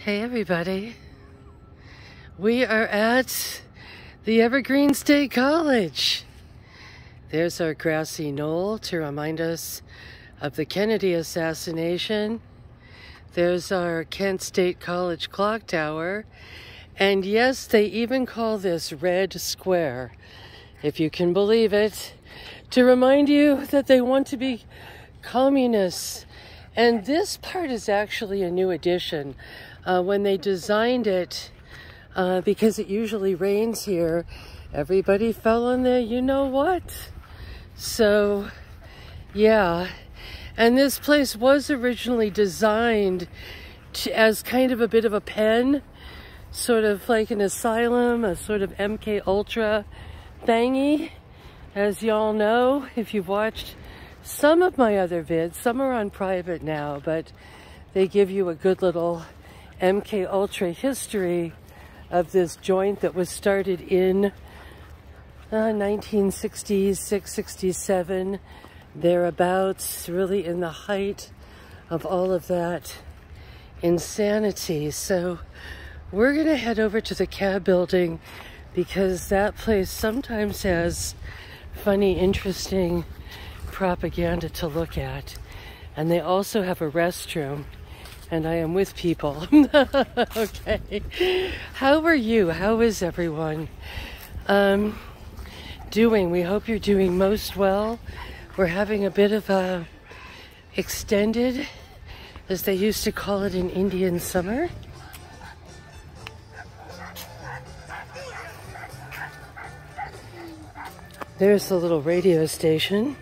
Hey everybody. We are at the Evergreen State College. There's our grassy knoll to remind us of the Kennedy assassination. There's our Kent State College clock tower. And yes, they even call this Red Square, if you can believe it, to remind you that they want to be communists. And this part is actually a new addition uh, when they designed it, uh, because it usually rains here, everybody fell on the you know what. So, yeah. And this place was originally designed to, as kind of a bit of a pen, sort of like an asylum, a sort of MK Ultra thingy. As y'all know, if you've watched some of my other vids, some are on private now, but they give you a good little MK Ultra history of this joint that was started in uh, 1966, 67, thereabouts, really in the height of all of that insanity. So we're gonna head over to the cab building because that place sometimes has funny, interesting propaganda to look at. And they also have a restroom and I am with people. okay. How are you? How is everyone um, doing? We hope you're doing most well. We're having a bit of a extended, as they used to call it in Indian summer. There's the little radio station.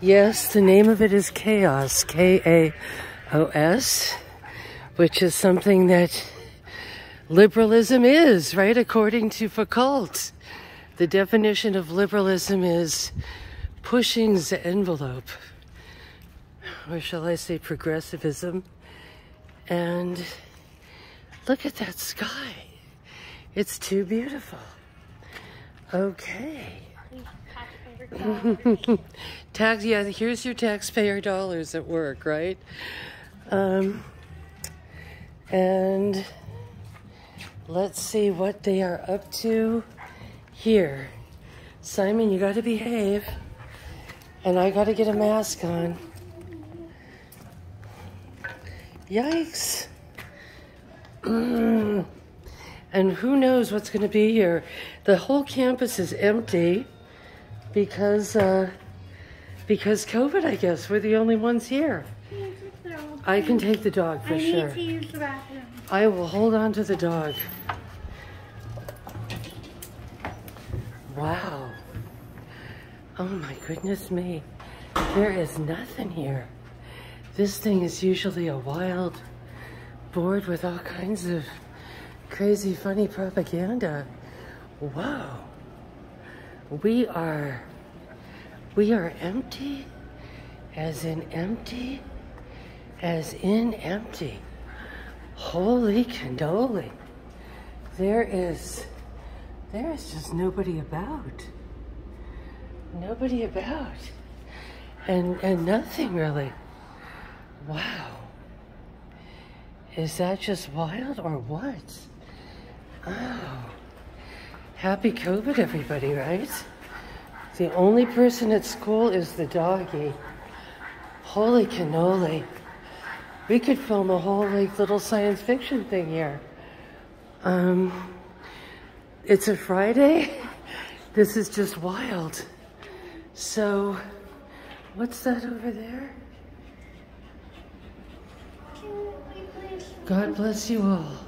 Yes, the name of it is Chaos, K A O S, which is something that liberalism is, right? According to Foucault. The definition of liberalism is pushing the envelope, or shall I say progressivism. And look at that sky. It's too beautiful. Okay. Tax, yeah, here's your taxpayer dollars at work, right? Um, and let's see what they are up to here. Simon, you got to behave. And I got to get a mask on. Yikes. and who knows what's going to be here. The whole campus is empty because uh, because COVID, I guess. We're the only ones here. I can take the dog for I sure. to use the bathroom. I will hold on to the dog. Wow. Oh my goodness me. There is nothing here. This thing is usually a wild board with all kinds of crazy funny propaganda. Whoa. We are we are empty, as in empty, as in empty. Holy cannoli. There is, there is just nobody about. Nobody about. And, and nothing really. Wow. Is that just wild or what? Oh. Happy COVID, everybody, right? The only person at school is the doggy. Holy cannoli. We could film a whole like little science fiction thing here. Um, it's a Friday. This is just wild. So, what's that over there? God bless you all.